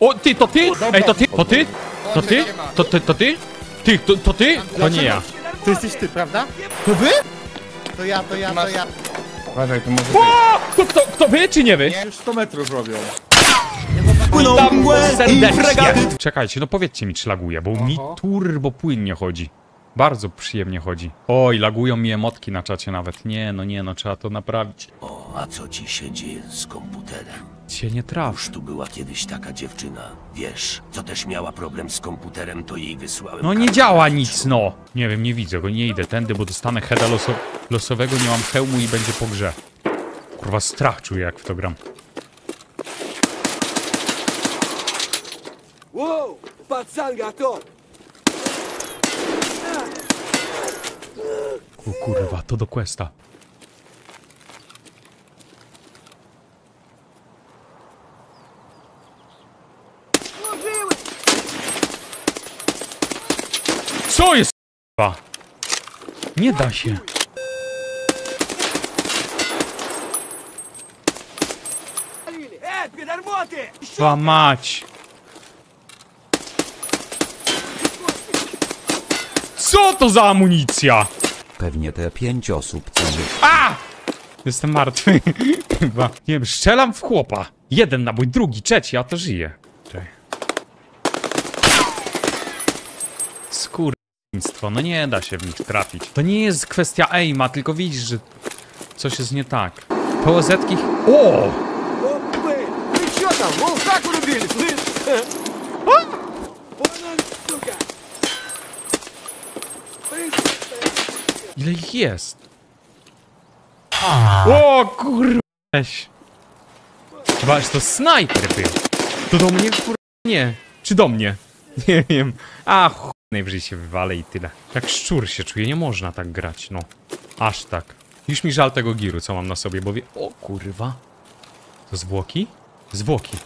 O, ty, to ty? Ej, to ty? To ty? To ty? To ty? To ty? Ty, to, to ty? To nie ja. To jesteś ty, prawda? To wy? To ja, to ja, to ja. Uważaj, to może O! To kto, kto wy, czy nie wy? Już 100 metrów robią. Serdecznie. Czekajcie, no powiedzcie mi, czy laguje, bo mi turbo płynnie chodzi. Bardzo przyjemnie chodzi. Oj, lagują mi emotki na czacie nawet. Nie, no nie, no trzeba to naprawić. O, a co ci się dzieje z komputerem? Cię nie traf. Już tu była kiedyś taka dziewczyna, wiesz, co też miała problem z komputerem, to jej wysłałem... No nie działa nic, no! Nie wiem, nie widzę go, nie idę tędy, bo dostanę heada loso losowego, nie mam hełmu i będzie po grze. Kurwa, strach czuję, jak w to gram. Wow, pacanga to! O kurwa, to do questa. Dwa. Nie da się. Dwa mać. Co to za amunicja? Pewnie te pięć osób co... A! Jestem martwy. Chyba. Nie wiem, strzelam w chłopa. Jeden nabój, drugi, trzeci, a to żyje. lotnictwo. No nie da się w nich trafić. To nie jest kwestia aima, tylko widzisz, że coś jest nie tak. POZ -kich... O! Ile ich jest? O kurweś! Chyba, że to snajper był. To do mnie kurwa nie. Czy do mnie? Nie wiem. ach najwyżej się wywalę i tyle. Jak szczur się czuję, nie można tak grać, no. Aż tak. Już mi żal tego giru, co mam na sobie, bo wie... O kurwa. To zwłoki? Zwłoki.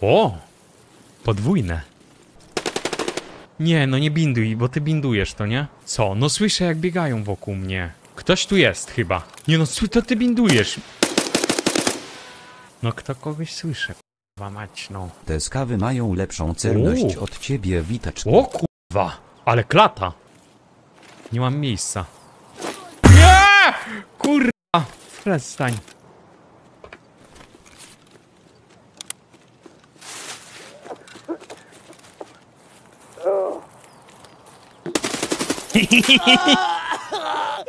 O! Podwójne. Nie, no nie binduj, bo ty bindujesz to, nie? Co? No słyszę jak biegają wokół mnie. Ktoś tu jest chyba. Nie no, to ty bindujesz. No kto kogoś słyszy? Mać, no. te skawy mają lepszą celność U. od ciebie, witacz. O kurwa! Ale klata! Nie mam miejsca. Nie! Kurwa! Przestań.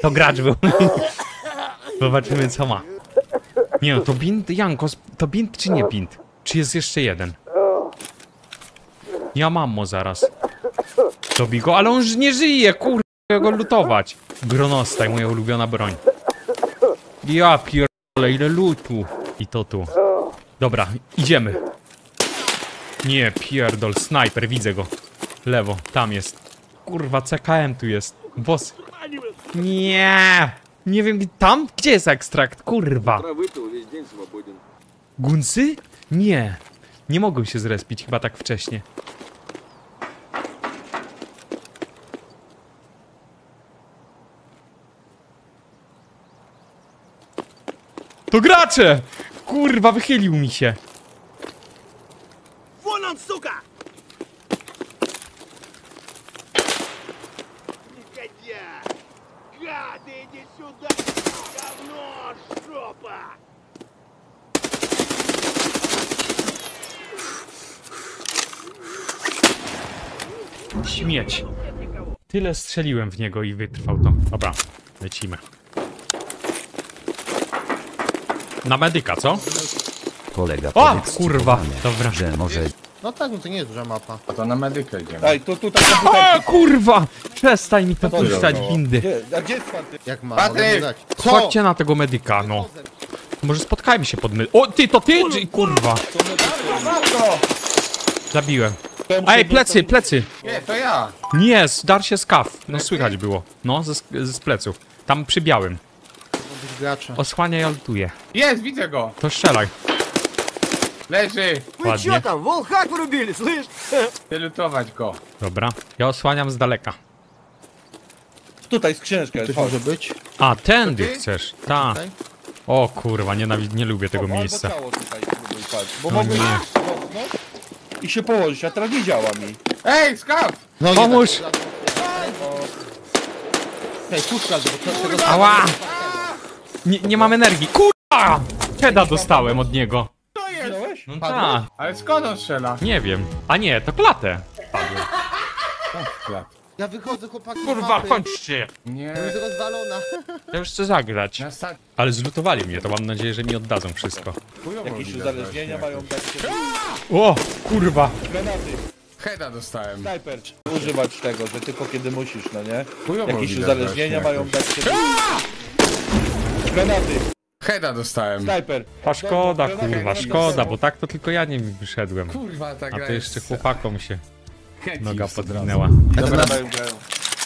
To gracz był. Zobaczymy co ma. Nie no, to bint, Jankos, to bint czy nie bint? Czy jest jeszcze jeden? Ja mam mu zaraz. Dobij go, ale on nie żyje, kurde, go lutować. Gronostaj, moja ulubiona broń. Ja pierdolę, ile lutu. I to tu. Dobra, idziemy. Nie, pierdol, snajper, widzę go. Lewo, tam jest. Kurwa, CKM tu jest. Boss. Nie! Nie wiem, tam? Gdzie jest ekstrakt? Kurwa. Gunsy? Nie. Nie mogą się zrespić chyba tak wcześnie. To gracze! Kurwa, wychylił mi się. Вон он, сука! Негодяй! Гад, иди сюда! Говно, жопа! Śmieć. Tyle strzeliłem w niego i wytrwał to. Dobra, lecimy. Na medyka, co? Kolega O, kurwa, dobra. że może No tak, no to nie jest duża mapa. A to na medykę idziemy. Ej, tu, tutaj O, kurwa! Przestań mi to puszczać windy. Gdzie, a gdzie jest? Jak ma? Patryk! Dać. Chodźcie na tego medyka, no. Może spotkajmy się pod medy... O, ty, to ty? Czy, kurwa. Zabiłem. Ej, plecy, plecy! Nie, to ja. Nie, dar się skaw. No słychać było. No, ze, z pleców. Tam przy białym. Być gracza. Osłaniaj, altuję. Jest, widzę go. To strzelaj. Leży. Вы Ладно. чё там, волхак врубили, слышь? Chcę lutować go. Dobra. Ja osłaniam z daleka. Tutaj skrzyneczka jest. Coś może być? A, tędy ty? chcesz. Ta. Tutaj? O kurwa, nienawid- nie lubię tego Albo miejsca. ciało tutaj. mi patrz. Bo No mogłeś nie. mocno i się położyć, a teraz nie działa mi. Ej, skap! No, Pomóż! tak, Hej, puszka, bo to, tego Ała! Nie, nie mam energii. Kurwa! Heda dostałem od niego. To jest! No tak, Ale skąd on strzela? nie wiem. A nie, to klatę. Ja wychodzę, chłopaki. Kurwa, mapy. kończcie. Nie. To jest rozwalona. Ja już chcę zagrać. Na. Ale zlutowali mnie, to mam nadzieję, że mi oddadzą wszystko. chujowo Jakieś widać uzależnienia właśnie. mają dać się. O, kurwa. Granaty, Heda dostałem. snajper. Używać tego, że tylko kiedy musisz, no nie? Chujowo Jakieś widać uzależnienia właśnie mają dać się. Granaty, Heda dostałem. snajper. A szkoda, kurwa, szkoda, bo tak to tylko ja nie wyszedłem. Kurwa, ta A gra to jeszcze jest... chłopakom się noga podwinęła. Dobra,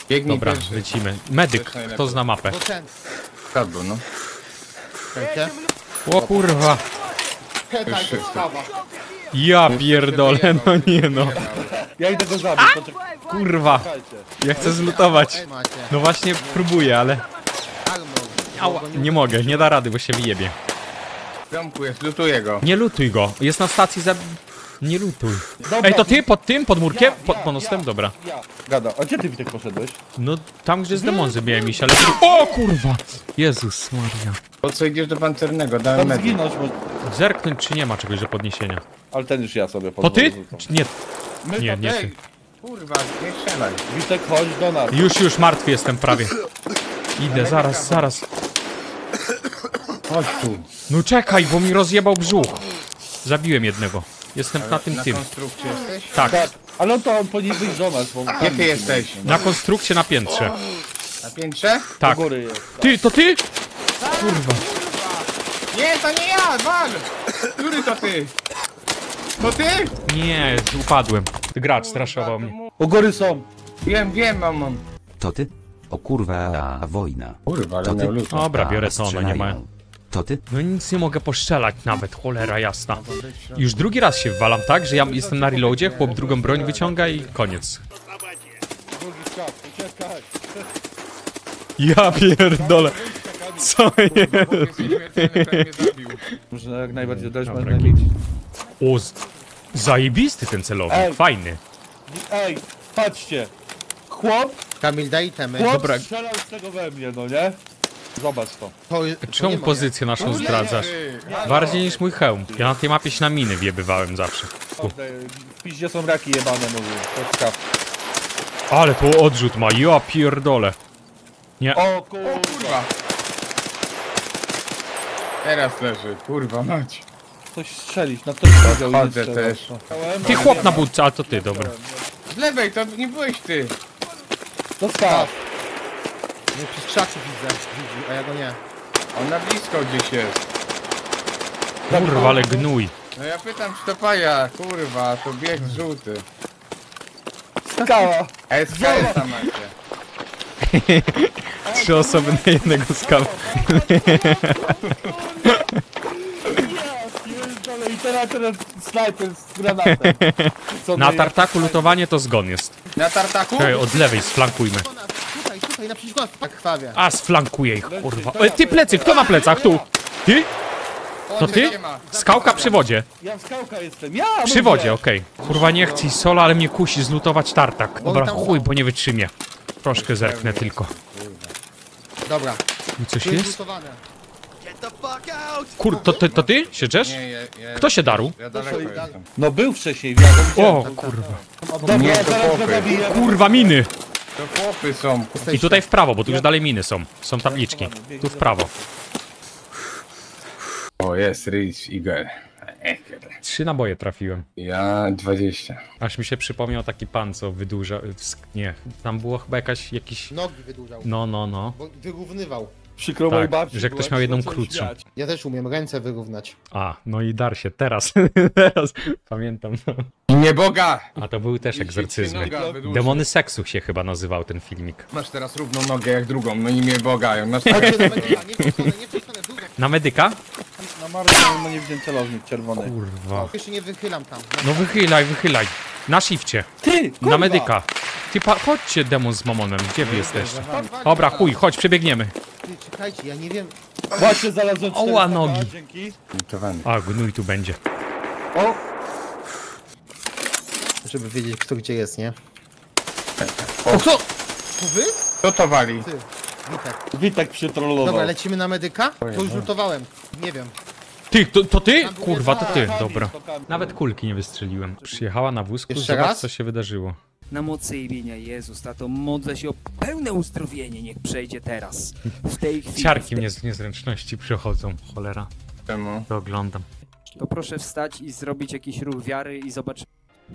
biegnij Dobra, pierwszy. lecimy. Medyk, kto zna mapę? Kadło, no. Czekajcie. O kurwa. Ja pierdolę, no nie no. Ja idę go zabić. Kurwa, ja chcę zlutować. No właśnie próbuję, ale... Armor. Ała, nie mogę, nie da rady, bo się wyjebie. Jest, lutuję go. Nie lutuj go, jest na stacji za... Nie lutuj. Dobra, Ej, to ty pod tym, pod murkiem? Ja, Pod ja. Dobra. Ja. Gada, a gdzie ty Witek poszedłeś? No, tam gdzie z demonzy miałem iść, ale... O kurwa! Jezus Maria. Po co idziesz do pancernego? Dałem Tam zginąć, bo... Zerknąć, czy nie ma czegoś do podniesienia. ale ten już ja sobie To pozwolę. ty? rzucam. Czy Nie, My nie, nie ty. Kurwa, nie strzelaj. Witek, chodź do nas. Już, już martwy jestem prawie. Idę, zaraz, zaraz. Chodź tu. No czekaj, bo mi rozjebał brzuch. Zabiłem jednego. Jestem na tym Na tym. konstrukcji jesteś? Tak, Tak, ale on to on powinien wyjść do nas, bo Gdzie ty jesteś? na konstrukcie na piętrze. Na piętrze? Tak. do góry jest. Ty, to ty? Kurwa. Nie, to nie ja, wal! Który to ty? To ty? Nie, upadłem. Gracz straszował mnie. U góry są. Wiem, wiem, mam, mam. To ty? O kurwa, a wojna. Kurwa, ale To ty? miał. Dobra, A, biorę to, no nie ma. To ty? No nic nie mogę poszczelać nawet, cholera jasna. Już drugi raz się walam tak, że ja jestem na reloadzie, chłop drugą broń wyciąga i koniec. Ja pierdolę. Co jest? Może jak najbardziej dać można mieć. O, z- zajebisty ten celownik, Ej. fajny. Ej, patrzcie. Chłop, Kamil, daj itemy. chłop Dobra. strzelał z tego we mnie, no nie? Zobacz to. To, to nie Czemu pozycję naszą zdradzasz? Bardziej niż mój hełm. Ja na tej mapie się na miny wjebywałem zawsze. Kurde, W piździe są raki jebane, mówię. To skaf. Ale to odrzut ma, ja pierdolę. Nie, O kurwa. Teraz leży, kurwa mać. Coś strzelić, na to powiedział i Chodzę też. ty chłop na budce, ale to ty, dobra. Z lewej, to nie byłeś ty. To skaf. Nie, przez krzaczy widzę. Widzi, a ja go nie. On na blisko gdzieś jest. Kurwa, ale gnój. No ja pytam, czy to paja, kurwa, to bieg żółty. Skała. SKS tam macie. Trzy osoby na jednego skala. I teraz, teraz snajper z granatem. Co Na my- tartaku lutowanie to zgon jest. Na tartaku? Czekaj, od lewej sflankujmy. Tutaj, tutaj, naprzeciwko nas. Tak krwawie. A, sflankuję ich, kurwa. E, ty plecy, kto na plecach? Tu. Ty? O, To ty? ma. Skałka przy wodzie. Ja skałka jestem. Ja Przy wodzie, okej. Kurwa, nie chcę solo, ale mnie kusi zlutować tartak. Dobra, chuj, bo nie wytrzymię. Troszkę zerknę tylko. Dobra. I coś jest. Kur, to ty, to ty? Ja, Kto się darł? No był wcześniej, widziałem. O, kurwa. Dobra, zaraz go zabiję. Kurwa, miny! To chłopy są. I tutaj w prawo, bo tu już dalej miny są. Są tabliczki. Tu w prawo. O, jest Rich Eagle. Trzy naboje trafiłem. Ja 20. Aż mi się przypomniał taki pan, co wydłuża... sk- Nie, tam było chyba jakaś, jakiś... Nogi wydłużał. No, no, no. Bo wyrównywał. Przykro mojej Tak, babci. że ktoś miał jedną krótszą. Ja też umiem ręce wyrównać. A, no i dar się, teraz, teraz, pamiętam. No. Nie Boga! A to były też egzorcyzmy. Demony seksu się chyba nazywał ten filmik. Masz teraz równą nogę jak drugą, no i mnie bogają. Masz medyka, nie tą stronę, nie w tą stronę, drugą. Na medyka? Na marce no nie widziałem celownik czerwony. Kurwa. Jeszcze nie wychylam tam. No wychylaj, wychylaj. Na shifcie. Ty, kurwa! Na medyka. Ty pa, chodźcie demon z mamonem, gdzie wy jesteście? Dobra, chuj, chodź, przebiegniemy. Ty, czekajcie, ja nie wiem. Właśnie znalazłem Oła, cztery nogi. staka, Dzięki. A, gnój tu będzie. O, Żeby wiedzieć kto gdzie jest, nie? O, kto? To wy? Kto to wali? Ty. Witek. Witek przytrollował. Dobra, lecimy na medyka? To już lutowałem. Nie wiem. Ty, to, to ty? Tam był Kurwa, to ty. Dobra. to. Nawet kulki nie wystrzeliłem. Przyjechała na wózku, Jeszcze zobacz raz? co się wydarzyło. Na mocy imienia Jezus, tato, modlę się o pełne uzdrowienie, niech przejdzie teraz. W tej chwili. Ciarki mnie z niezręczności przychodzą, cholera. Czemu? To oglądam. To proszę wstać i zrobić jakiś ruch wiary i zobacz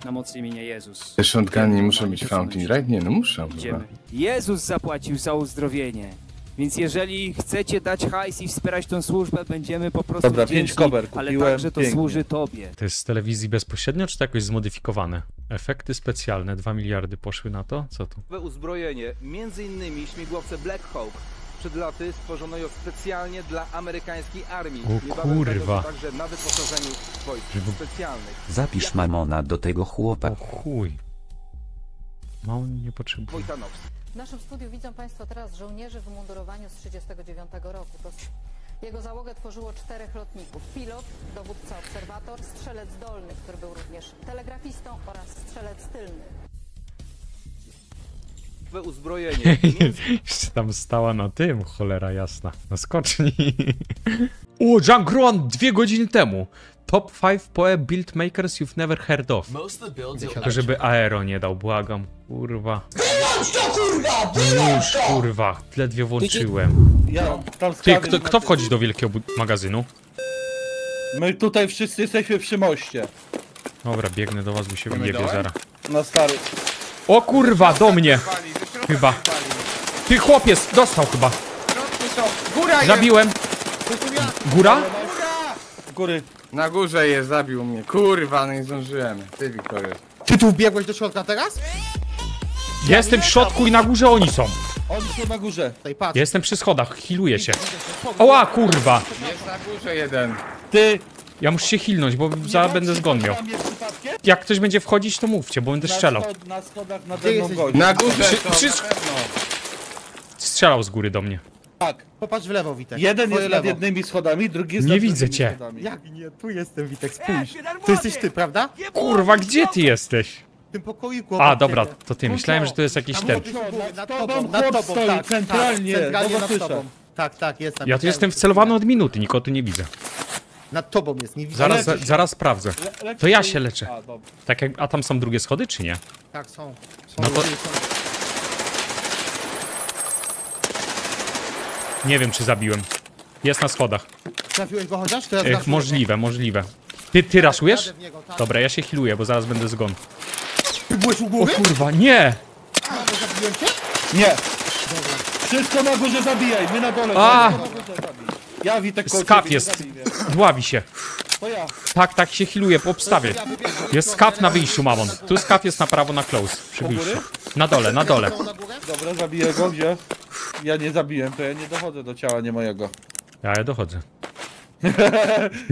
na mocy imienia Jezus. Te shotguny nie muszą być fountain, right? Nie, no muszą. chyba. Idziemy. Jezus zapłacił za uzdrowienie. Więc jeżeli chcecie dać hajs i wspierać tą służbę, będziemy po prostu Dobra, wdzięczni, pięć kober ale kupiłem, także to pięknie. służy Tobie. To jest z telewizji bezpośrednio, czy to jakoś zmodyfikowane? Efekty specjalne, 2 miliardy poszły na to? Co tu? Nowe uzbrojenie, m.in. śmigłowce Black Hawk. Przed laty stworzono ją specjalnie dla amerykańskiej armii. O kurwa. także na wyposażeniu wojsk Żeby- specjalnych. Zapisz mamona do tego chłopa. O chuj. Mało nie potrzebuje. Wojtanowski. W naszym studiu widzą Państwo teraz żołnierzy w umundurowaniu z 1939 roku. To jego załogę tworzyło czterech lotników. Pilot, dowódca obserwator, strzelec dolny, który był również telegrafistą oraz strzelec tylny. Nowe uzbrojenie, Jeszcze tam stała na tym, cholera jasna. Na skoczni. O, Jangron dwie godziny temu. Top 5 PoE build makers you've never heard of. Tylko żeby aero nie dał, błagam. Kurwa. Już, kurwa. Ledwie włączyłem. Ja tam z Ty, kto, kto wchodzi do wielkiego magazynu? My tutaj wszyscy jesteśmy przy moście. Dobra, biegnę do was, bo się wyjebie zaraz. Na stary. O kurwa, do mnie! Chyba. Ty chłopiec, dostał chyba. Góra jest! Zabiłem. Góra? Z góry. Na górze jest, zabił mnie. Kurwa, no nie zdążyłem. Ty, Wiktorio. Ty tu wbiegłeś do środka teraz? Jestem w środku i na górze oni są. Oni są na górze. Tutaj patrz. Jestem przy schodach, healuję się. Oła, kurwa! Jest na górze jeden. Ty! Ja muszę się hilnąć, bo zaraz będę zgon miał. Jak ktoś będzie wchodzić, to mówcie, bo będę Na strzelał. schod- Na schodach Gdzie jesteś? Na górze Przy- są, przy- na pewno. Strzelał z góry do mnie. Tak. Popatrz w lewo, Witek. Jeden Twoje jest nad lewo. jednymi schodami, drugi jest Nie nad widzę drugimi cię. schodami. Jak nie? Tu jestem, Witek, spójrz. To jesteś ty, prawda? Kurwa, gdzie ty jesteś? W tym pokoiku A, obok dobra, ciebie. to ty. Myślałem, że to jest jakiś ten. Nad Nad tobą tobą, nad chłop tobą, stoi, tak, centralnie, tak, centralnie bo nad słyszę. tobą. Tak, tak, jest tam. Ja tu jestem wcelowany od minuty, nikogo tu nie widzę. Nad tobą jest, nie widzę. Zaraz, za, zaraz sprawdzę. Le- To ja się leczę. A, dobra. Tak jak, a tam są drugie schody, czy nie? Tak, są. są No to-. Nie wiem, czy zabiłem. Jest na schodach. Trafiłeś go chociaż? To ja Ech, możliwe, możliwe. Ty, ty raszujesz? Tak. Dobra, ja się healuję, bo zaraz będę zgon. Ty byłeś u O góry? kurwa, nie! A, zabiłem cię? Nie! Wszystko na górze zabijaj, my na dole. A! Na. Ja Witek koło Skaf jest. Dławi się. To ja. Tak, tak się healuje po obstawie. Jest skaf na wyjściu, mamon. Tu skaf jest na prawo na close. Przy wyjściu. Na dole, na dole. Dobra, zabiję go, gdzie? Ja nie zabiłem, to ja nie dochodzę do ciała, nie mojego. Ja, ja dochodzę.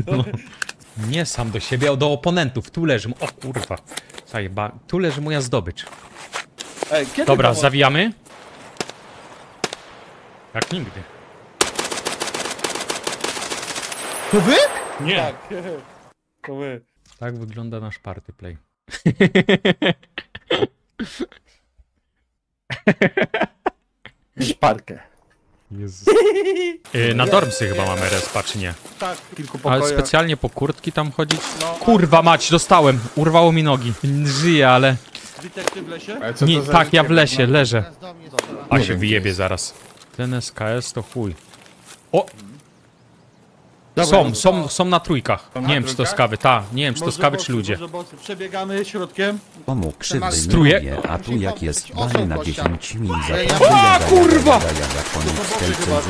No. Nie sam do siebie, a do oponentów. Tu leży. O kurwa. Zajeba. Tu leży moja zdobycz. Ej, Dobra, zawijamy. Jak nigdy. To wy? Nie. Tak. To my. Tak wygląda nasz party play. Szparkę. Jezus. Y, Na dormsy chyba mamy respa, czy nie? Tak, kilku Ale pokojach. specjalnie po kurtki tam chodzić? Kurwa mać, dostałem. Urwało mi nogi. Żyję, ale... Witek, ty w lesie? Ale co Nie, za tak, ja w lesie, no? leżę. A się wyjebie zaraz. Ten SKS to chuj. O! Dobra, Są, dobra. są, są na trójkach. Są na Nie wiem, czy to trójkach? skawy. Ta, nie wiem, czy to Może skawy, bossy, czy ludzie. może bossy. Przebiegamy środkiem. Komu krzywdy Struje- nie robię, a tu jak jest bany na 10 min za jada, kurwa!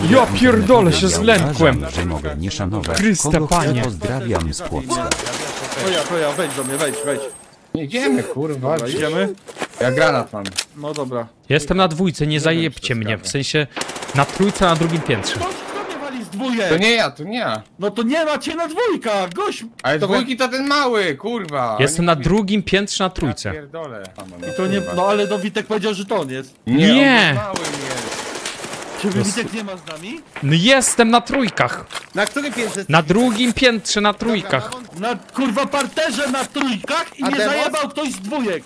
Ja pierdolę, się zlękłem. Że mogę nie szanować Chryste, kogo chcę, panie. pozdrawiam z Płocka. To ja, to ja, wejdź do mnie, wejdź, wejdź. Nie idziemy, kurwa. Dobra, idziemy? Ja granat mam. No dobra. Jestem na dwójce, nie zajebcie mnie. W sensie na trójce na drugim piętrze. Dwójek? To nie ja, to nie ja. No to nie ma cię na dwójka, gość! Ale To dwójki to ten mały, kurwa. Jestem na drugim piętrze na Ja trójce. pierdolę. I to nie, no ale do Witek powiedział, że to on jest. Nie, Nie. on mały jest. Czy Witek nie ma z nami? No jestem na trójkach. Na którym piętrze Na drugim piętrze na trójkach. Na kurwa parterze na trójkach i A mnie zajebał ktoś z dwójek.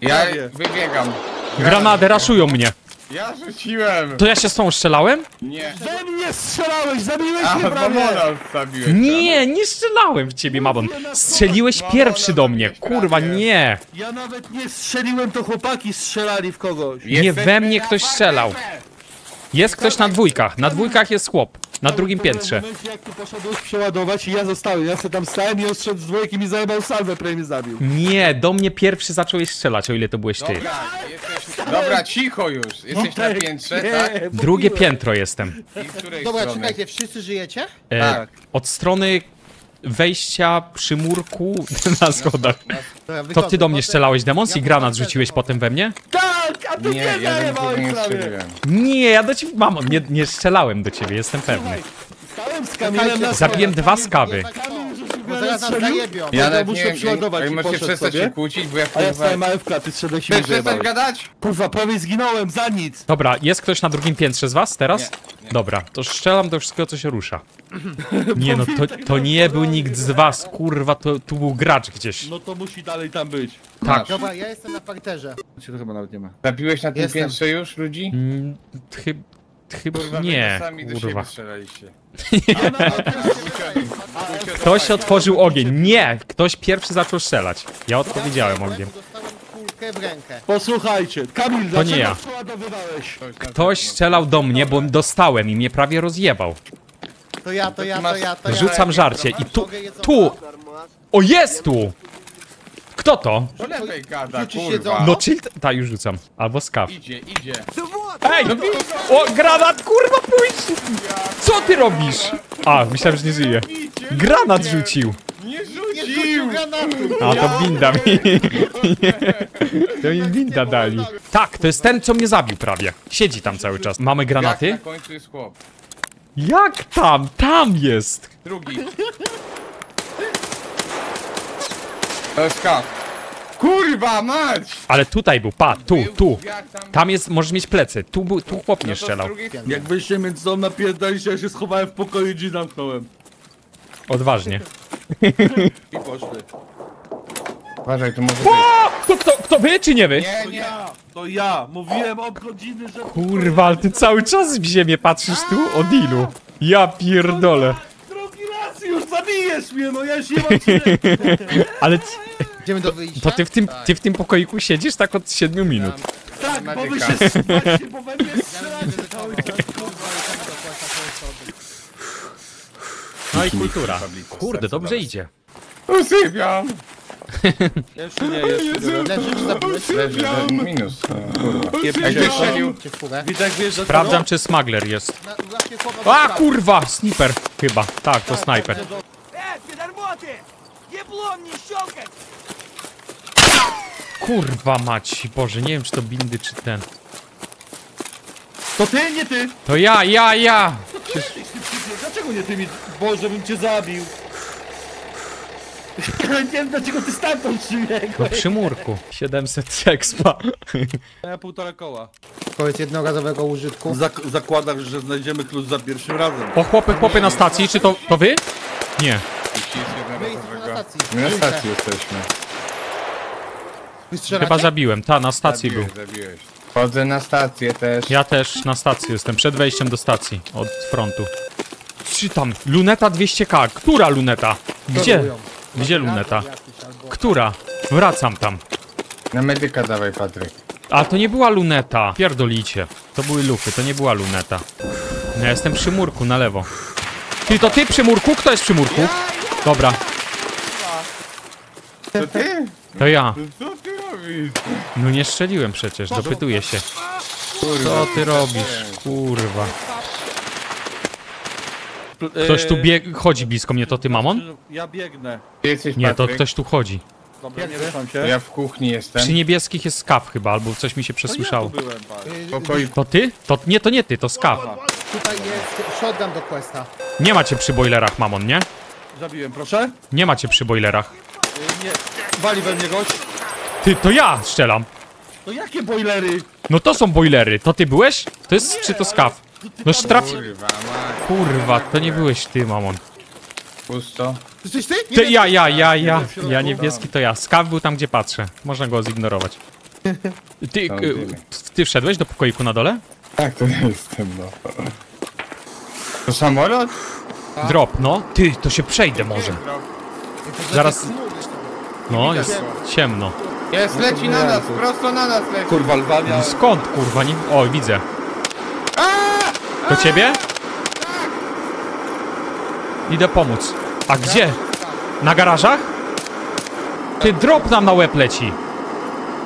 Ja Prawie. wybiegam. Granadę raszują mnie. Ja rzuciłem! To ja się z tą strzelałem? Nie. We mnie strzelałeś, zabiłeś A, mnie prawie. mamona wstawiłeś. Nie, nie strzelałem w ciebie, Mabon. Strzeliłeś pierwszy do mnie. Kurwa, nie. Ja nawet nie strzeliłem, to chłopaki strzelali w kogoś. Nie we mnie ktoś strzelał. Jest ktoś na dwójkach. Na dwójkach jest chłop. Na drugim W piętrze. momencie, jak ty poszedłeś przeładować i ja zostałem, ja sobie tam stałem i on z dwójek i mi zajebał salwę, prawie mnie zabił. Nie, do mnie pierwszy zacząłeś strzelać, o ile to byłeś ty. Dobra, jesteś... Dobra, cicho już. Jesteś na piętrze, tak? Drugie piętro jestem. I której Dobra, strony? czekajcie, wszyscy żyjecie? E, Tak. od strony wejścia przy murku na schodach. To ty do mnie strzelałeś, demons, i granat rzuciłeś potem we mnie? Tak, a ty Nie, nie, ja zajebałeś nie strzeliłem. Nie, ja do ciebie, mamo, nie, nie strzelałem do ciebie, jestem pewny. Zabiłem dwa skawy. Bo zaraz nas zajebią. Ja nawet muszę nie przeładować i możecie poszedł przestać sobie. się kłócić, bo ja A ja kurwa... stałem w klaty, się Chcesz przestać zajebałeś. gadać? Kurwa, prawie zginąłem za nic. Dobra, jest ktoś na drugim piętrze z was teraz? Nie, Dobra, to strzelam do wszystkiego, co się rusza. Nie no, to, to nie był nikt z was, kurwa, to tu był gracz gdzieś. No to musi dalej tam być. Tak. Dobra, ja jestem na parterze. Cię to chyba nawet nie ma. Zabiłeś na tym Jestem. piętrze już ludzi? Mm, Chyba, chyba Kurwa, nie, sami do kurwa. Ktoś otworzył ogień. Nie, ktoś pierwszy zaczął strzelać. Ja odpowiedziałem ogniem. Posłuchajcie, Kamil, dlaczego nie ja. Ktoś strzelał do mnie, bo dostałem i mnie prawie rozjebał. To ja, to ja, to ja, to ja. Rzucam żarcie i tu, tu, o jest tu! Kto to? Po lewej gada, kurwa. No chill, ta już rzucam. Albo skaw. Idzie, idzie. Ej! O, granat, kurwa, pójdź! Co ty robisz? A, myślałem, że nie żyje. Granat rzucił. Nie rzucił! A, to binda mi. To mi binda dali. Tak, to jest ten, co mnie zabił prawie. Siedzi tam cały czas. Mamy granaty? Jak tam? Tam jest! Drugi. Kap. Kurwa mać! Ale tutaj był, pa, tu, tu. Tam... Jest, możesz mieć plecy. Tu, był- tu chłop nie No strzelał. Jak wyście między sobą napierdaliście, ja się schowałem w pokoju i drzwi zamknąłem. Odważnie. I poszły. Uważaj, to może być. O! To kto, kto wy, czy nie wy? Nie, nie. To ja, mówiłem od godziny, że... Kurwa, ale ty cały czas w ziemię patrzysz tu? Od ilu? Ja pierdolę. Już zabijesz mnie, no ja nie mam cię. Ale c- Idziemy do wyjścia? to ty w tym, ty w tym pokoiku siedzisz tak od 7 minut. Tak, bo wy się bo we mnie strzelacie cały to- czas. Kurwa. No i kultura. Kurde, dobrze idzie. Usypiam! Jeszcze nie, jeszcze nie. Leżysz, zabiłeś? Leży, leży, minus. Kurwa. Nie Jak pierdolę. ktoś strzelił, Cię w furę. Witek wiesz, że Sprawdzam, czy smuggler jest. A, kurwa, sniper. Chyba. Tak, to snajper. Kurwa mać, Boże, nie wiem, czy to bindy, czy ten. To ty, nie ty! To ja, ja, ja! Dlaczego nie ty mi... Boże, bym cię zabił! Nie wiem, dlaczego ty stamtąd No przybiegłeś. przy murku. 700 expa. Ja półtora koła. Koniec jednorazowego użytku. Zak zakładasz, że znajdziemy klucz za pierwszym razem. O, chłopy, chłopy na stacji, czy to, to wy? Nie. My na stacji. My na stacji jesteśmy. Chyba zabiłem. Ta, na stacji był. Zabiłeś, zabiłeś. Chodzę na stację też. Ja też na stacji jestem, przed wejściem do stacji, od frontu. Czy tam? Luneta 200k. Która luneta? Gdzie? Próbują. Gdzie luneta? Która? Wracam tam. Na medyka dawaj, Patryk. A to nie była luneta. Pierdolicie. To były luchy, to nie była luneta. No, ja jestem przy murku, na lewo. Ty, to ty przy murku? Kto jest przy murku? Dobra, To ty? to ja. Co ty robisz? No nie strzeliłem przecież, dopytuję się. Co ty robisz? Kurwa. Ktoś tu bieg... chodzi blisko mnie, to ty, Mamon? Ja biegnę. Ty jesteś Nie, to Patryk? ktoś tu chodzi. Dobra, nie ruszam To się. Ja w kuchni jestem. Przy niebieskich jest skaw chyba, albo coś mi się To ja przesłyszało. tu byłem, pan. Y, Pokoju. To ty? To nie, to nie ty, to skaw. Tutaj jest shotgun do questa. Nie macie przy boilerach, Mamon, nie? Zabiłem, proszę. Nie macie przy boilerach. Y, Nie, wali we mnie gość. Ty, to ja strzelam. To jakie boilery? No to są boilery. To ty byłeś? To jest, czy to skaw? No sztrafi... Kurwa. Kurwa, to nie byłeś ty, mamon. Pusto. Jesteś ty? Ty, ja, ja, ja, ja. Ja niebieski to ja. Skaw był tam, gdzie patrzę. Można go zignorować. Ty, y, ty wszedłeś do pokoiku na dole? Tak, to ja jestem, no. To samolot? Drop, no. Ty, to się przejdę może. Zaraz- No, jest ciemno. Jest, leci na nas, prosto na nas leci. Kurwa, Albania. No skąd, kurwa, nie... O, widzę. To ciebie? Idę pomóc. A gdzie? Na garażach? Ty, drop nam na łeb leci.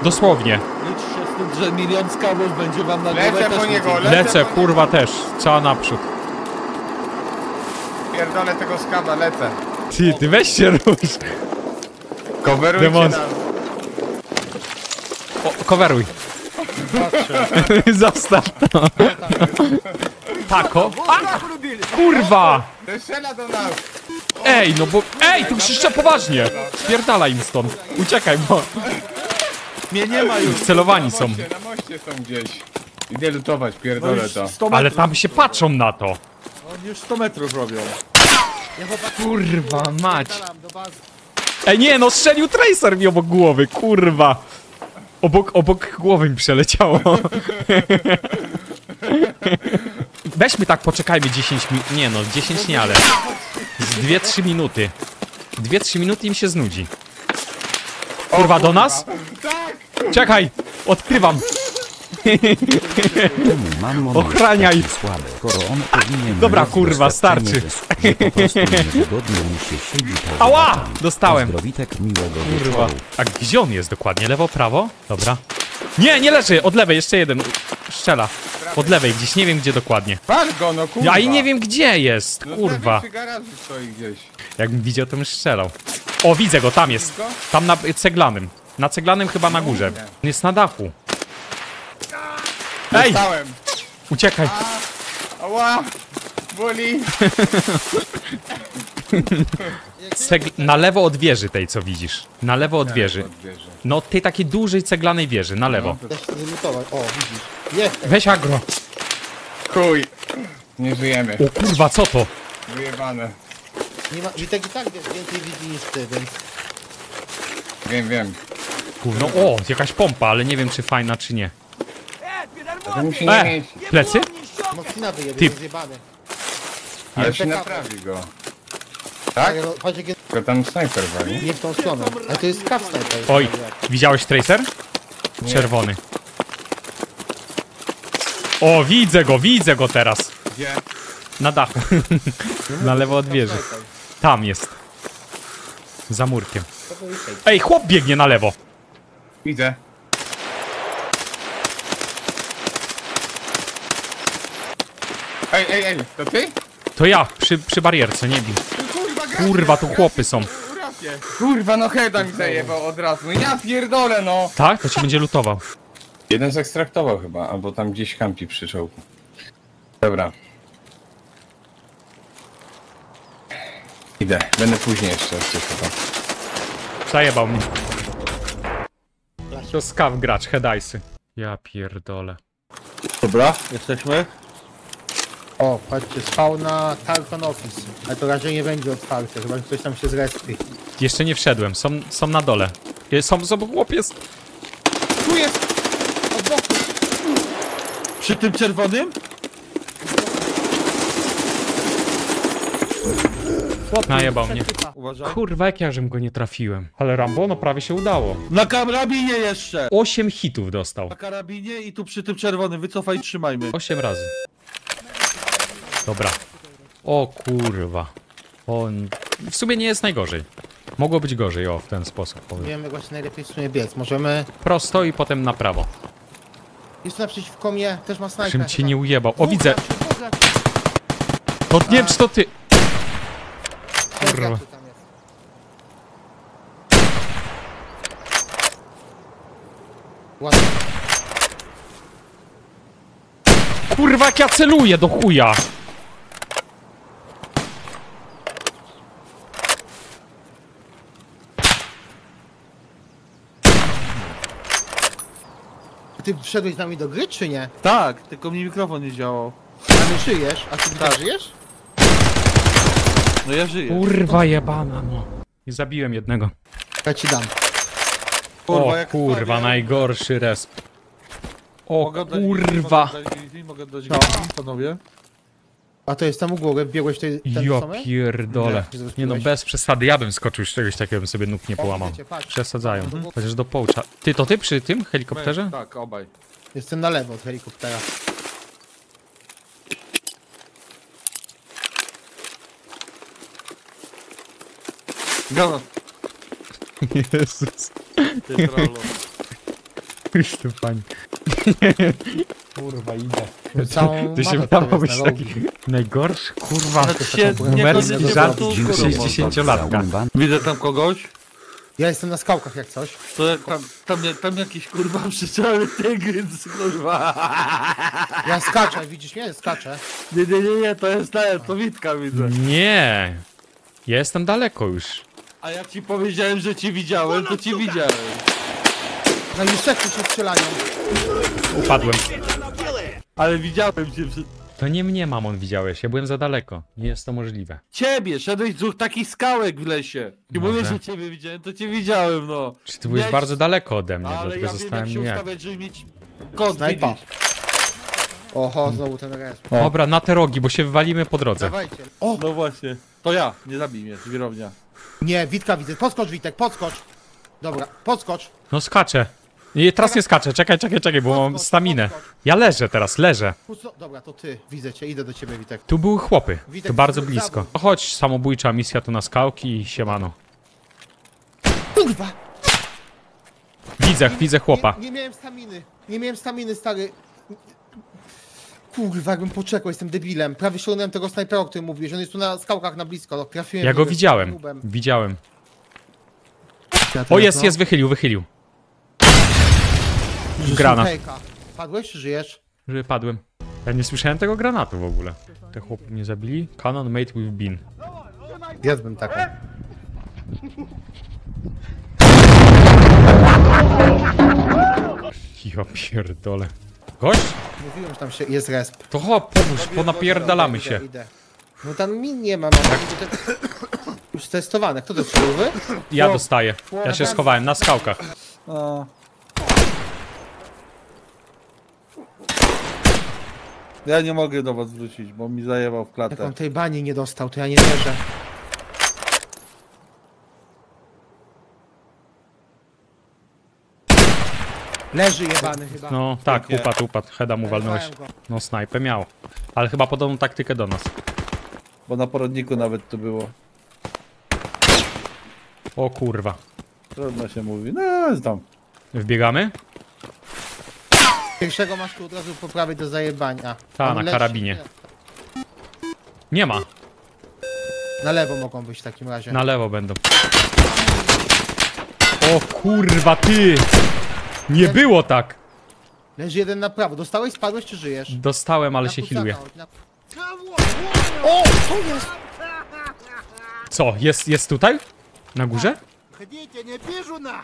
Dosłownie. Że milion będzie wam na Lecę po niego, lecę Lecę, po kurwa, też. Cała naprzód. Pierdolę tego skaba, lecę. Ty, ty weź się rusz. Coverujcie Demon- nas. O, coveruj. Zostaw to. Tako? A, kurwa! To strzela do nas. Ej, no bo... Ej, tu krzyczę poważnie! Spierdala im stąd. Uciekaj, bo Mnie nie ma już. celowani są. Na moście, na moście są gdzieś. Idę lutować, pierdolę to. 100 metrów. Ale tam się patrzą na to. Oni już 100 metrów robią. Kurwa mać. Ej, nie, no strzelił Tracer mi obok głowy, kurwa. Obok, obok głowy mi przeleciało. Weźmy tak, poczekajmy 10 minut. Nie no, 10 nie, ale. Z 2-3 minuty. 2-3 minuty im się znudzi. Kurwa, do nas? Czekaj, odkrywam. Mam Ochraniaj. słabe, skoro on powinien Dobra, kurwa, starczy. Ała! Dostałem. Kurwa. A gdzie on jest dokładnie? Lewo, prawo? Dobra. Nie, nie leży, od lewej, jeszcze jeden. Strzela. Od lewej, gdzieś, nie wiem gdzie dokładnie. Patrz go, no kurwa. Ja i nie wiem gdzie jest, No kurwa. Jakbym widział, to bym strzelał. O, widzę go, tam jest. Tam na ceglanym. Na ceglanym chyba na górze. On jest na dachu. Ej, Stałem. uciekaj. Ała! Boli! Cegl na lewo od wieży tej, co widzisz. Na lewo od wieży. No, tej takiej dużej ceglanej wieży, na lewo. Da się zlutować. O, widzisz. Weź agro. Chuj! Nie żyjemy. O kurwa, co to? Wyjebane. Nie ma, Witek i tak wiesz, więcej widzi niż ty, więc... Wiem, wiem. Gówno. O, jakaś pompa, ale nie wiem, czy fajna, czy nie. To musi nie E, plecy? Mocna wyjebie, Typ. rozjebany. Ale się naprawi go. Tak? Jakie... Tylko tam snajper wali. Nie w tą stronę. Ale to jest kaw snajper. Oj, widziałeś Tracer? Czerwony. O, widzę go, widzę go teraz. Gdzie? Na dachu. Na lewo od wieży. Tam jest. Za murkiem. Ej, chłop biegnie na lewo. Widzę. Ej, ej, ej, to ty? To ja, przy, przy barierce, nie bij. Kurwa, Kurwa, tu chłopy są. Kurwa, no heada mi zajebał od razu. No ja pierdolę, no. Tak? To ci będzie lutował. Jeden zekstraktował chyba, albo tam gdzieś kampi przy czołgu. Dobra. Idę, będę później jeszcze coś chyba. Zajebał mnie. To skaw gracz, headajsy. Ja pierdolę. Dobra, jesteśmy. O, patrzcie, spawna Tarkon Office. Ale to raczej nie będzie otwarte, chyba że ktoś tam się zresztwi. Jeszcze nie wszedłem, są, są na dole. Je- Są, są, chłop jest. Tu jest! Od boku! Przy tym czerwonym? Najebał mnie. Uważaj. Kurwa, jak ja żem go nie trafiłem. Ale Rambo, no prawie się udało. Na karabinie jeszcze! 8 hitów dostał. Na karabinie i tu przy tym czerwonym. Wycofaj i trzymajmy. 8 razy. Dobra. O kurwa. On... W sumie nie jest najgorzej. Mogło być gorzej, o, w ten sposób powiem. Wiemy właśnie najlepiej w sumie biec. Możemy... Prosto i potem na prawo. Jest tu naprzeciwko mnie, też ma snajper. Żebym cię nie ujebał. O, widzę. To nie wiem, czy to ty. Kurwa. Ładnie. Kurwa, jak ja celuję do chuja. Ty wszedłeś z nami do gry, czy nie? Tak, tylko mi mikrofon nie działał. A nie żyjesz? A ty Tak. żyjesz? No ja żyję. Kurwa jebana, no. I zabiłem jednego. Ja ci dam. O jak kurwa, fajnie. najgorszy resp. O Mogę kurwa. Mogę oddać Gildi, mogę oddać No. Panowie. A to jest tam u góry, biegłeś ten Ja samej? pierdolę. Nie, no, bez przesady, ja bym skoczył z czegoś takiego, bym sobie nóg nie połamał. patrz. Przesadzają. Mhm. Chociaż do połcza. Ty, to ty przy tym helikopterze? Tak, obaj. Jestem na lewo od helikoptera. Granat. Jezus. Jest rollo. Krzysztofani. Kurwa, idę. Całą Ty się wydawał być taki najgorszy, kurwa, Znaczy się żart tu, Dziękuję kurwa, 60-latka. Widzę tam kogoś. Ja jestem na skałkach jak coś. To jak tam, tam, tam jakiś kurwa przyczepny tygrys, kurwa. Ja skaczę, widzisz mnie? Skaczę. Nie, nie, nie, nie, to jest ten, to Witka widzę. Nie. Ja jestem daleko już. A jak ci powiedziałem, że ci widziałem, to ci widziałem. Na Jusefu się strzelają. Upadłem. Ale widziałem cię przy... To nie mnie, mamon, widziałeś. Ja byłem za daleko. Nie jest to możliwe. Ciebie, szedłeś z dwóch takich skałek w lesie. I Może. mówię, że ciebie widziałem, to cię widziałem, no. Czy ty byłeś Miałeś- bardzo daleko ode mnie, Ale dlatego ja wiem, jak zostałem się nie. ustawiać, żeby mieć Snajpa. widzieć. Oho, znowu ten res. Dobra, na te rogi, bo się wywalimy po drodze. Dawajcie. O! No właśnie. To ja, nie zabij mnie, wirownia. Nie, Witka widzę. Podskocz Witek, podskocz. Dobra, podskocz. No skaczę. Nie, teraz nie skaczę, czekaj, czekaj, czekaj, bo mam staminę. Ja leżę teraz, leżę. Pusto... Dobra, to ty. Widzę cię, idę do ciebie Witek. Tu były chłopy, Witek, tu bardzo blisko. No chodź, samobójcza misja tu na skałki i siemano. Kurwa! Widzę, widzę chłopa. Nie, nie miałem staminy. Nie miałem staminy, stary. Kurwa, jakbym poczekał, jestem debilem. Prawie ściągnąłem tego snajpera, o którym mówiłeś. On jest tu na skałkach na blisko. No, trafiłem Ja go widziałem, widziałem. O, jest, no. jest, wychylił, wychylił. Granat. hejka. Padłeś czy żyjesz? Że padłem. Ja nie słyszałem tego granatu w ogóle. Te chłopy mnie zabili. Cannon made with bean. Jadłbym taką. Ja pierdolę. Gość? Mówiłem, że tam się jest resp. To hop, pomóż, ponapierdalamy się. Idę. No tam min nie ma, mam te... już testowane. Kto to? Wy? Ja dostaję. Ja się schowałem na skałkach. A. Ja nie mogę do was wrócić, bo mi zajebał w Jak klatę. on tej bani nie dostał, to ja nie wierzę. Leży jebany chyba. No tak, Pięknie. upadł, upadł. Heda mu walnąłeś. Go. No snajpę miał. Ale chyba podobną taktykę do nas. Bo na porodniku nawet to było. O kurwa. Trudno się mówi. No, znam. Wbiegamy? Pierwszego masz tu od razu po prawej do zajebania. Ta, On na leci- karabinie. Nie ma. Na lewo mogą być w takim razie. Na lewo będą. O kurwa ty! Nie było tak! Leży jeden na prawo. Dostałeś, spadłeś czy żyjesz? Dostałem, ale Na się kucaka, healuje. na- O! Co jest? Co, jest, jest tutaj? Na górze? Ходите, не вижу на!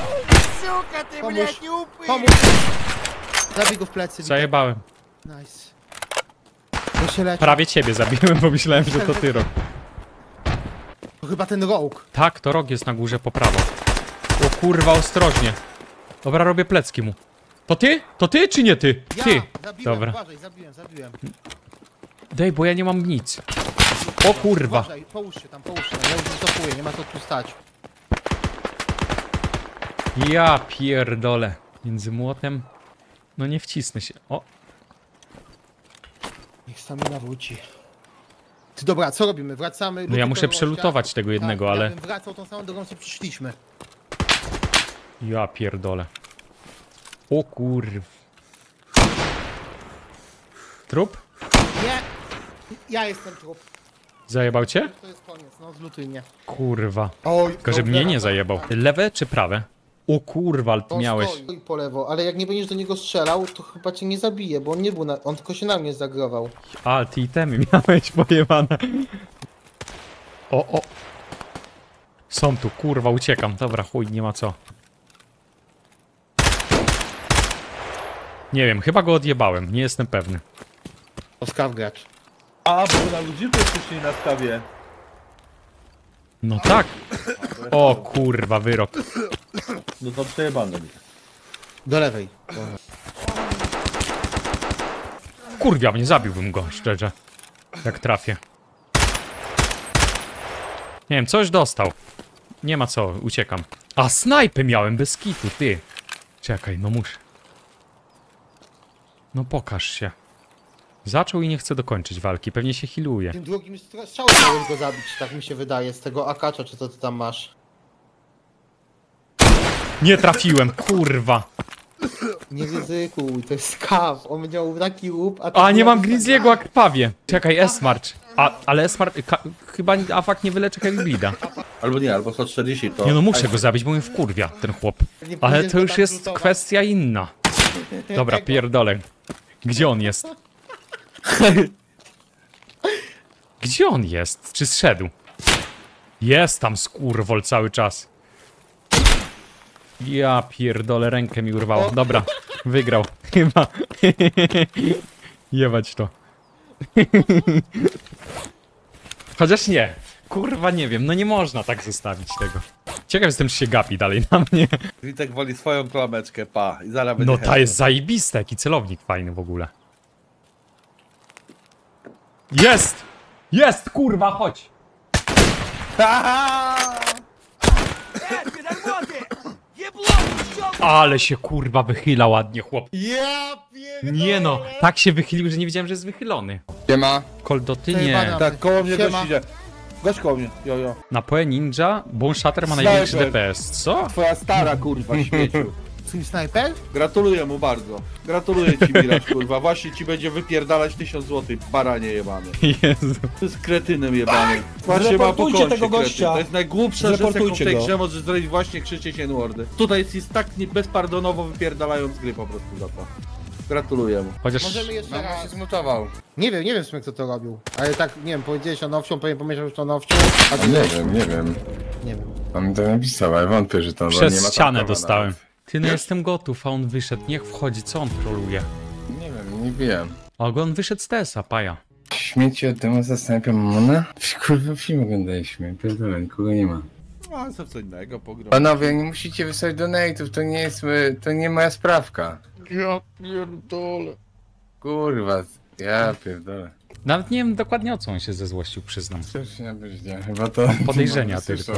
Сука ты, Помощь. блядь, не упырь! Pomóż! Zabij go w plecy. Witek. Zajebałem. Nice. To się leci. Prawie ciebie zabiłem, bo myślałem, że to ty rok. To chyba ten rogue. Tak, to rok jest na górze po prawo. O kurwa, ostrożnie. Dobra, robię plecki mu. To ty? To ty czy nie ty? Ja! Ty. Zabiłem, Dobra. uważaj, zabiłem, zabiłem. Dej, bo ja nie mam nic. O kurwa. Uważaj, połóż się tam, połóż się tam. Ja już wycofuję, nie ma co tu stać. Ja pierdolę. Między młotem. No nie wcisnę się. O, Niech stamina wróci. Ty dobra, co robimy? Wracamy. no ja muszę przelutować tego gościa. jednego, tak, ale... Ja bym wracał tą samą drogą, co przyszliśmy. Ja pierdolę. O kurw. Trup? Nie! Ja jestem trup. Zajebał cię? To jest koniec, no zlutuj mnie. Kurwa. Oj, Tylko żeby mnie nie zajebał. Lewe czy prawe? O kurwa, ty miałeś. Stoi po lewo, ale jak nie będziesz do niego strzelał, to chyba cię nie zabije, bo on nie był na... On tylko się na mnie zagrował. A, ty itemy miałeś pojebane. O, o. Są tu, kurwa, uciekam. Dobra, chuj, nie ma co. Nie wiem, chyba go odjebałem, nie jestem pewny. Oskar gracz. A, bo na ludzi to wcześniej na stawie. No tak. O kurwa, wyrok. No to przejebane. Do lewej. Kurwa, nie zabiłbym go, szczerze. Jak trafię. Nie wiem, coś dostał. Nie ma co, uciekam. A snajpę miałem bez kitu, ty. Czekaj, no muszę. No pokaż się. Zaczął i nie chce dokończyć walki, pewnie się healuje. Tym drugim strzałem miałem go zabić, tak mi się wydaje, z tego akacza, czy co ty tam masz. Nie trafiłem, kurwa. Nie ryzykuj, to jest kaw, on miał taki łup, a. A, nie mam miałeś- Grizzliego, a krwawie. Czekaj, S-March. A, ale S-March, ka- chyba Afak nie wyleczy Heavy Bleeda. Albo nie, albo 140 to... Nie no, muszę go zabić, bo mnie wkurwia ten chłop. Ale to już tam jest kwestia inna. Dobra, pierdolę. Gdzie on jest? Gdzie on jest? Czy zszedł? Jest tam skurwol cały czas. Ja pierdolę, rękę mi urwało. Dobra, wygrał. Chyba. Jebać to. Chociaż nie. Kurwa, nie wiem, no nie można tak zostawić tego. Ciekaw jestem, czy się gapi dalej na mnie. Witek woli swoją klameczkę, pa. I zaraz No ta jest zajebista, jaki celownik fajny w ogóle. Jest! Jest, kurwa, chodź! Ale się kurwa wychyla ładnie, chłop. Ja pierdolę! Nie no, tak się wychylił, że nie wiedziałem, że jest wychylony. Siema. Koldoty nie. Tak, koło mnie Siema. gość idzie. Gość koło mnie, jo jo. Na PE Ninja Bone Shatter ma największy. DPS. Co? Twoja stara kurwa, śmieciu. Snajper? Gratuluję mu bardzo. Gratuluję ci Miraż kurwa. Właśnie ci będzie wypierdalać 1000 zł, baranie jebany. Jezu. To jest kretynem jebany. Właśnie ma po koncie tego kretyn. gościa. To jest najgłupsza rzecz, jaką w Zreportujcie tej go. grze możesz zrobić właśnie krzyczeć N-wordy. Tutaj jest, jest tak nie- bezpardonowo wypierdalają z gry po prostu za to. Gratuluję mu. Chociaż Możemy jeszcze raz. zmutował. Nie wiem, nie wiem w sumie kto to robił. Ale tak, nie wiem, powiedziałeś o nowcią, pewnie pomyślał, że to nowcią, a ty Nie wiem, nie wiem. nie wiem. On mi to napisał, ale wątpię, że to bo nie przez ma ścianę tankowa dostałem. nawet. Ty no jestem gotów, a on wyszedł. Niech wchodzi, co on troluje? Nie wiem, nie wiem. A on wyszedł z TS-a, paja. Śmieci od temu zastanawiam Mamona? Kurwa, film oglądaliśmy, pierdolę, nikogo nie ma. A, co co innego, pogrom. Panowie, nie musicie wysłać donate'ów, to nie jest, to nie moja sprawka. Ja pierdolę. Kurwa, ja pierdolę. Nawet nie wiem dokładnie o co on się zezłościł, przyznam. Coś nie będzie, chyba to... Podejrzenia tylko.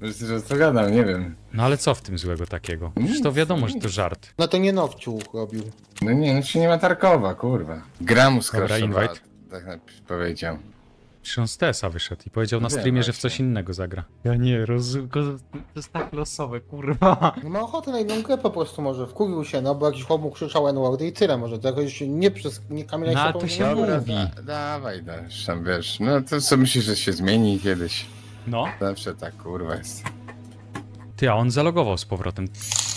Może słyszał, co gadam, nie wiem. No ale co w tym złego takiego? Przecież to wiadomo, że to żart. No to nie nowciu robił. No nie, no czy nie ma Tarkowa, kurwa. Gramu Dobra, skraszowała, invite. tak powiedział. Przecież TS-a wyszedł i powiedział na streamie, że w coś innego zagra. Ja nie, rozumiem, to jest tak losowe, kurwa. No ma ochotę na inną grę po prostu może, wkurwił się, no bo jakiś chłop mu krzyczał n i tyle może, to jakoś nie przez, nie Kamila No, się ale to się Dobra, mówi. da, dawaj, dasz tam, wiesz. No to co myślisz, że się zmieni kiedyś? No. Zawsze tak, kurwa jest. Ty, a on zalogował z powrotem.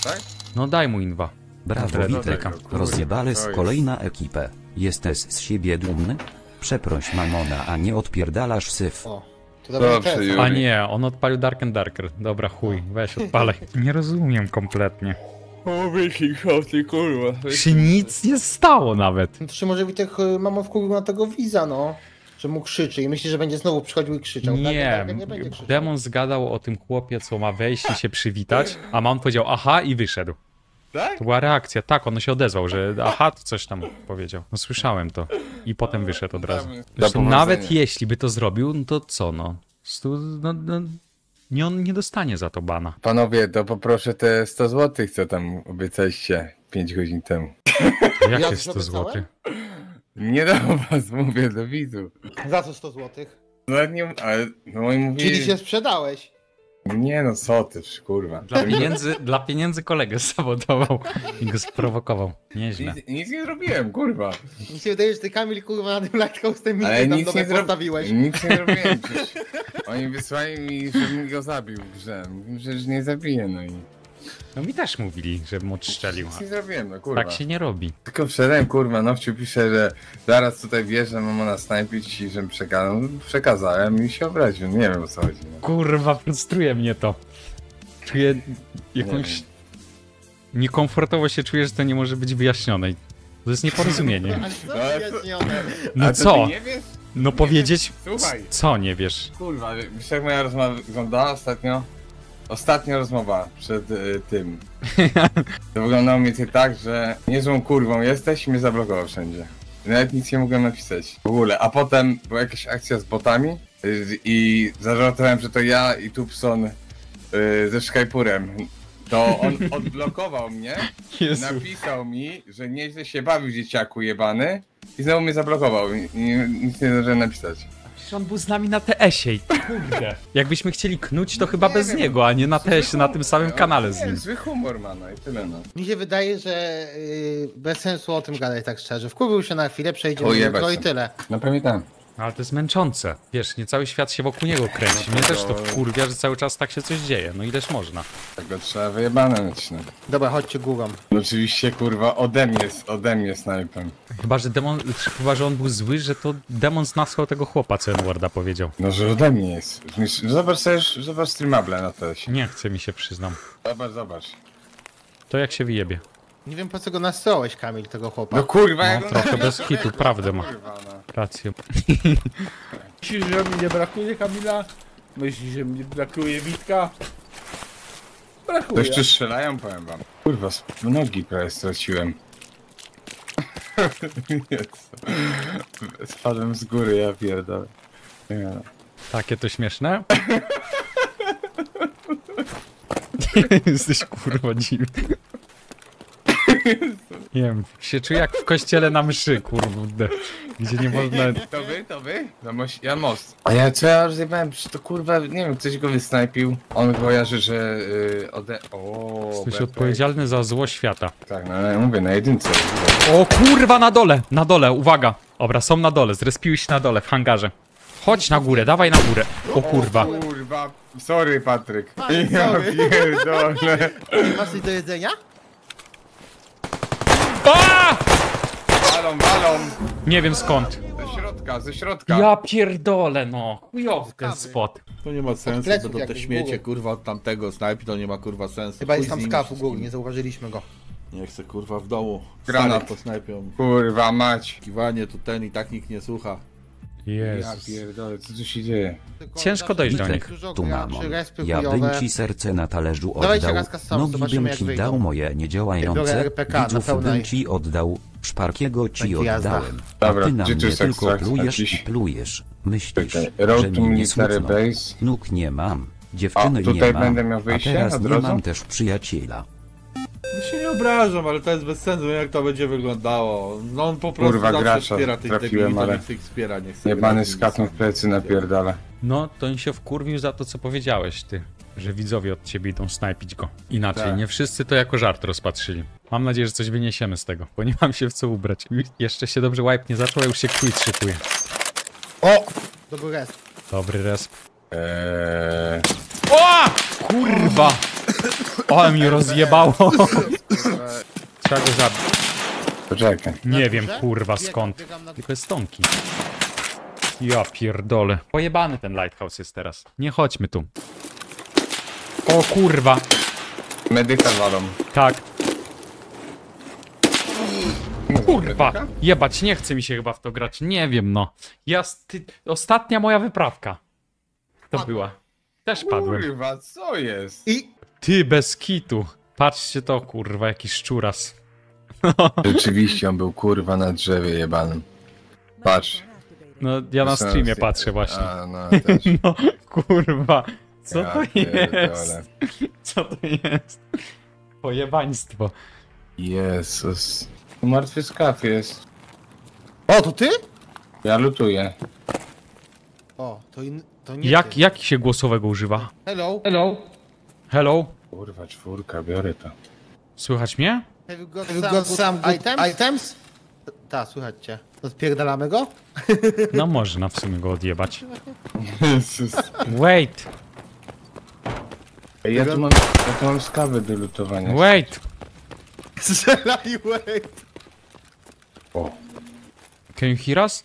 Tak? No daj mu inwa. Brawo Witek, rozjebales kolejna ekipę. Jesteś z siebie dumny? Przeproś Mamona, a nie odpierdalasz syf. O, to dobra Dobrze. Juri. A nie, on odpalił Dark and Darker. Dobra, chuj, weź odpalaj. Nie rozumiem kompletnie. O, ty kurwa. Się nic nie stało nawet. No to czy może Witek y, mamo wkurwił na tego Wiza, no? Że mu krzyczy i myśli, że będzie znowu przychodził i krzyczał. Tak, Nie, tak, nie będzie krzyczał. demon zgadał o tym chłopie, co ma wejść i się przywitać, a mam powiedział aha i wyszedł. Tak? To była reakcja, tak, on się odezwał, że aha, to coś tam powiedział. No słyszałem to. I potem wyszedł od razu. Zresztą nawet jeśli by to zrobił, no to co no? Stu, no, no nie, on nie dostanie za to bana. Panowie, to poproszę te 100 zł, co tam obiecaliście 5 godzin temu. Jak Ja jest coś 100 obiecałem? zł? Nie do was, mówię do widzów. Za co 100 złotych? No nie, ale no oni mówili... Czyli się sprzedałeś. Nie no, co ty, kurwa. Dla pieniędzy, dla pieniędzy kolegę sabotował i go sprowokował. Nieźle. Nic, nic nie zrobiłem, kurwa. Mi się wydaje, że ty Kamil kurwa na tym Lighthouse Ale mi tam nic nie, postawiłeś. nic nie zrobiłem. Przecież oni wysłali mi, żebym go zabił w grze. Już nie zabiję, no i No mi też mówili, żebym odstrzelił. nic nie zrobiłem, no kurwa. Tak się nie robi. Tylko wszedłem, kurwa, Nowciu pisze, że zaraz tutaj wierzę, mam na snajpić i żebym przekazał. No, Przekazałem i się obraził, nie wiem o co chodzi. No. Kurwa, frustruje mnie to. Czuję jakąś... Niekomfortowo się czuję, że to nie może być wyjaśnione. To jest nieporozumienie. Ale co wyjaśnione? No A to co? nie wiesz? No powiedzieć... Słuchaj. Co nie wiesz? Kurwa, wiesz jak moja rozmowa wyglądała ostatnio? Ostatnia rozmowa przed y, tym. To wyglądało mniej więcej tak, że niezłą kurwą jesteś i mnie zablokował wszędzie. Nawet nic nie mogłem napisać. W ogóle. A potem była jakaś akcja z botami y, i zażartowałem, że to ja i Tubson y, ze Skypurem. To on odblokował mnie, Jezu. napisał mi, że nieźle się bawił dzieciaku jebany i znowu mnie zablokował i, i nic nie zdążyłem napisać. On był z nami na TS-ie i kurde. Jakbyśmy chcieli knuć, to chyba Nie bez wiem. niego, a nie na TS-ie, na tym samym kanale z Nie, nim. Zły humor ma, no i tyle no. Mi się wydaje, że yy, bez sensu o tym gadać tak szczerze. Wkurzył się na chwilę, przejdziemy O, jebać jutro i tyle. No pewnie tak. Ale to jest męczące. Wiesz, nie cały świat się wokół niego kręci. Mnie też to wkurwia, że cały czas tak się coś dzieje. No ileż można. Tego trzeba wyjebane mieć, no. Dobra, chodźcie górą. No Oczywiście kurwa ode mnie, ode mnie snajpem. Chyba, że demon, chyba, że on był zły, że to demon znasłał tego chłopa, co Edwarda powiedział. No że ode mnie jest. No, Zobacz sobie, zobacz streamable na to. Nie chce mi się, przyznam. Zobacz, zobacz. To jak się wyjebie. Nie wiem po co go nastrołeś, Kamil, tego chłopa. No kurwa, No, on- trochę bez hitu, prawdę ma. Kurwa, no. Rację. Myślisz, że mi nie brakuje Kamila? Myślisz, że mi brakuje Witka? To Brakuje. jeszcze strzelają, powiem wam. Kurwa, nogi prawie straciłem. Spadłem z góry, ja pierdolę. Nie, no. Takie to śmieszne? Jesteś kurwa dziwny. Nie wiem, się czuję jak w kościele na mszy, kurde. Gdzie nie można... To wy, to wy? No moś, ja most. A ja co ja rozjebałem? Przecież to kurwa, nie wiem, ktoś go wysnajpił. On kojarzy, że y, ode... O, Jesteś odpowiedzialny za zło świata. Tak, no ja mówię, na jedynce. O kurwa, na dole! Na dole, uwaga! Dobra, są na dole, zrespiły się na dole, w hangarze. Chodź na górę, dawaj na górę. O kurwa. Kurwa, sorry Patryk. Ja pierdolę. Masz coś do jedzenia? A! Walą, walą. Nie wiem skąd. Ze środka, ze środka. Ja pierdolę, no. Chujowy ten spot. To nie ma sensu, pleców będą te śmiecie kurwa od tamtego snajpi, to nie ma kurwa sensu. Chyba Chuj jest z tam nimi skaf u góry, nie zauważyliśmy go. Nie chcę kurwa w domu. Granat. Posnajpią. Kurwa mać. Kiwanie tu ten i tak nikt nie słucha. Ja Jezus. pierdolę, co tu się dzieje? Ciężko dojść do nich. Tu mamon. Ja bym ci serce na talerzu oddał, nogi bym ci wyjdą. dał moje niedziałające, widzów bym ci oddał, szparkiego ci oddałem. A ty na mnie jest tylko plujesz i plujesz. Myślisz, że mi nie smutno. base. Nóg nie mam, dziewczyny nie mam, będę miał wyjście a teraz nie mam też przyjaciela. Ja się nie obrażam, ale to jest bez sensu, jak to będzie wyglądało. No on po prostu Kurwa, zawsze gracza wspiera tych trafiłem, debili, to ale tych wspiera, niech sobie Jebany katą w sami. plecy napierdala. No, to on się wkurwił za to, co powiedziałeś, ty. Że widzowie od ciebie idą snajpić go. Inaczej, Tak. nie wszyscy to jako żart rozpatrzyli. Mam nadzieję, że coś wyniesiemy z tego, bo nie mam się w co ubrać. Jeszcze się dobrze wipe nie zaczął, a już się quit szykuje. O! Dobry rest. Dobry resp. Eee, O! Kurwa! Ale mi rozjebało. Trzeba go zabić. poczekaj. Nie wiem, kurwa, skąd. Tylko jest stonki. Ja pierdolę. Pojebany ten lighthouse jest teraz. Nie chodźmy tu. O kurwa. Medyka walą. Tak. Kurwa. Jebać, nie chce mi się chyba w to grać. Nie wiem, no. Ja... Ty... Ostatnia moja wyprawka. To była. Też padłem. Kurwa, co jest? I Ty, bez kitu. Patrzcie to, kurwa, jakiś szczuras. Rzeczywiście, on był kurwa na drzewie jebanym. Patrz. No, ja na streamie patrzę właśnie. A, no też. No, kurwa. Co Ja to jest? Co to jest? Pojebaństwo. Jezus. Tu martwy skaf jest. O, to ty? Ja lutuję. O, to, in... to nie Jak, ty. jak się głosowego używa? Hello. Hello. Hello? Kurwa, czwórka, biorę to. Słychać mnie? Have you got, some, good some items? items? Tak, słychać cię. To spierdalamy go? No można w sumie go odjebać. Wait, Ja tu mam, ja tu mam skawy do lutowania. wait. Strzelaj, wait. O. Can you hear us?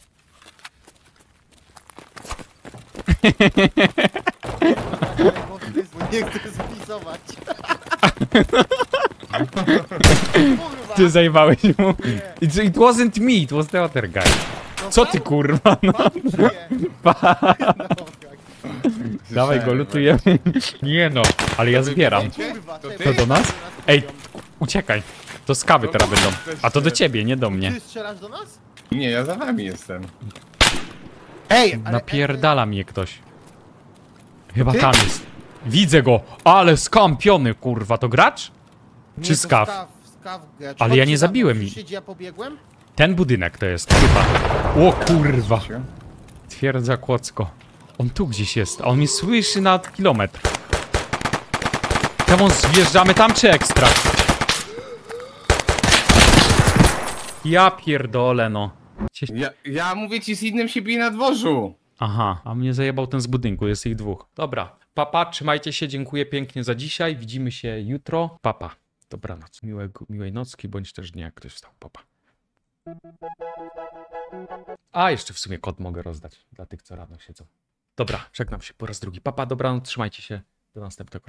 Nie chcę zpisować. Kurwa. Ty zajebałeś mu. It, it wasn't me, it was the other guy. Co ty kurwa, no. Pa. Dawaj go, lutujemy. Nie no, ale ja zbieram. To do nas? Ej, uciekaj. To skawy teraz będą. A to do ciebie, nie do mnie. Ty strzelasz do nas? Nie, ja za wami jestem. Ej, ale... Napierdala mnie ktoś. Chyba Ty? tam jest. Widzę go, ale skampiony kurwa, to gracz? Nie, Czy to skaw? skaw, skaw gracz. Ale ja nie zabiłem. Gdzie ja pobiegłem? Ten budynek to jest chyba. O kurwa. Twierdza Kłodzko. On tu gdzieś jest, a on mnie słyszy na kilometr. Tam on zjeżdżamy tam czy ekstra? Ja pierdolę no. Ja, ja mówię ci z innym się bije na dworzu. Aha, a mnie zajebał ten z budynku, jest ich dwóch. Dobra, papa, trzymajcie się, dziękuję pięknie za dzisiaj, widzimy się jutro. Papa, dobranoc, Miłego, miłej nocki, bądź też dnia, jak ktoś wstał, papa. A, jeszcze w sumie kod mogę rozdać dla tych, co rano siedzą. Dobra, żegnam się po raz drugi. Papa, dobranoc, trzymajcie się, do następnego.